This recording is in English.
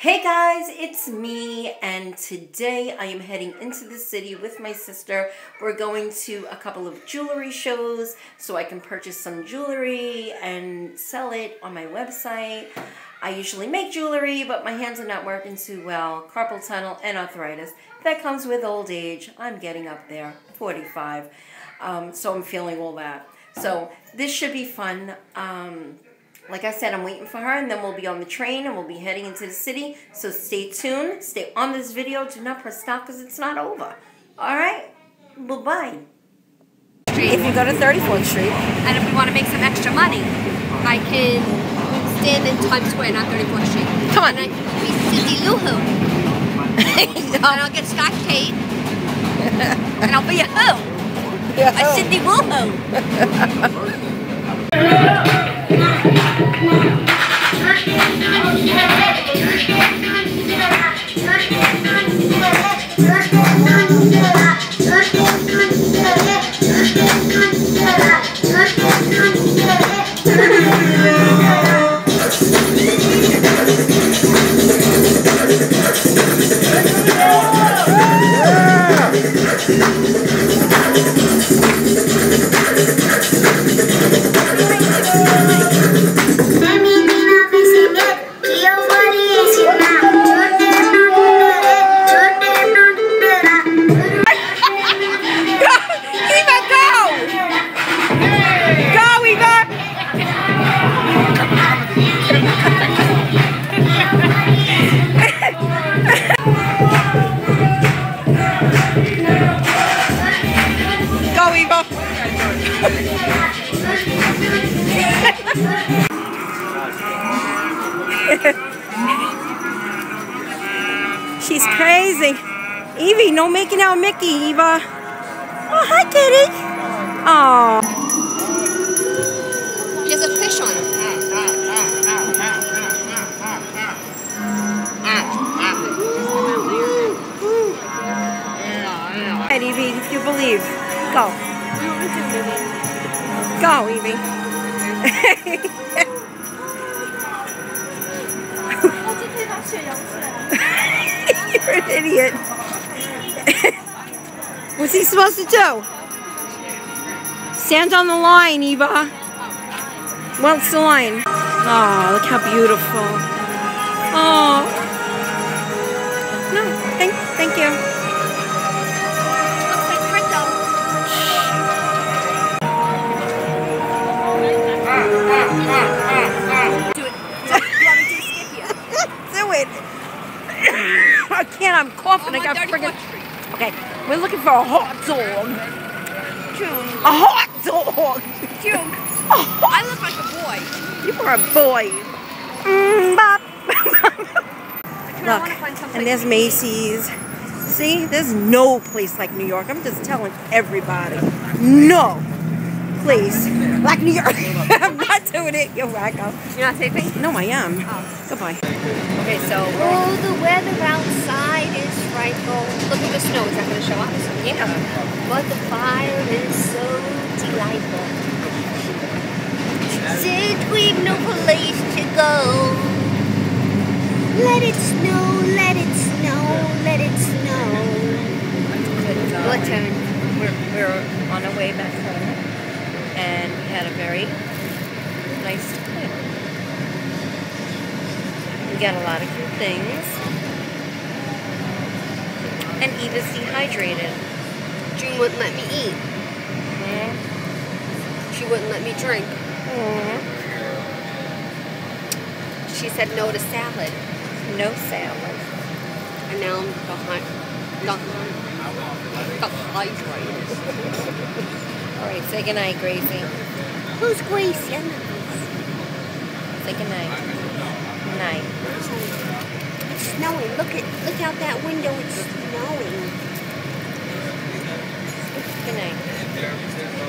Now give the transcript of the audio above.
Hey guys, it's me, and today I am heading into the city with my sister. We're going to a couple of jewelry shows so I can purchase some jewelry and sell it on my website. I usually make jewelry, but my hands are not working too well. Carpal tunnel and arthritis. That comes with old age. I'm getting up there, 45. Um, so I'm feeling all that. So this should be fun. Um, like I said, I'm waiting for her, and then we'll be on the train, and we'll be heading into the city. So stay tuned. Stay on this video. Do not press stop because it's not over. All right? Bye-bye. If you go to 34th Street. And if we want to make some extra money, I can stand in Times Square, not 34th Street. Come on. And I can be Cindy Lou Who. And I'll get Scotch tape. and I'll be a who. A Cindy Woo Who. やった! She's crazy. Evie, no making out Mickey, Eva. Oh, hi, kitty. Oh. He has a fish on him. Evie, if you believe. Go. Go, Evie. You're an idiot. What's he supposed to do? Stand on the line, Eva. What's the line? Oh, look how beautiful. Oh. No, thank, thank you. Do it. Do it. You want me to skip you? Do it. I can't. I'm coughing. I Oh, got friggin' Okay, we're looking for a hot dog. June. A hot dog. June. Hot. I look like a boy. You are a boy. Mm, bop. June, I want to Look, and there's. Macy's. See, there's no place like New York. I'm just telling everybody. No place like New York. I'm not doing it. You're wacko. You're not taping? No, I am. Oh. Goodbye. Okay, so oh, the weather outside is frightful. Oh, look at the snow. Is that going to show up? Yeah. But the fire is so delightful. Since we've no place to go, let it snow, let it snow, let it snow. Your turn. We're, we're on our way back home, and we had a very nice time. We got a lot of good things, and Eva's dehydrated. June wouldn't let me eat. She wouldn't let me drink. She said no to salad. No salad. And now I'm behind. behind dehydrated. All right, say goodnight, Gracie. Who's Gracie? I'm not Say goodnight. Night. It's snowing. Look at look out that window. It's snowing. Good night.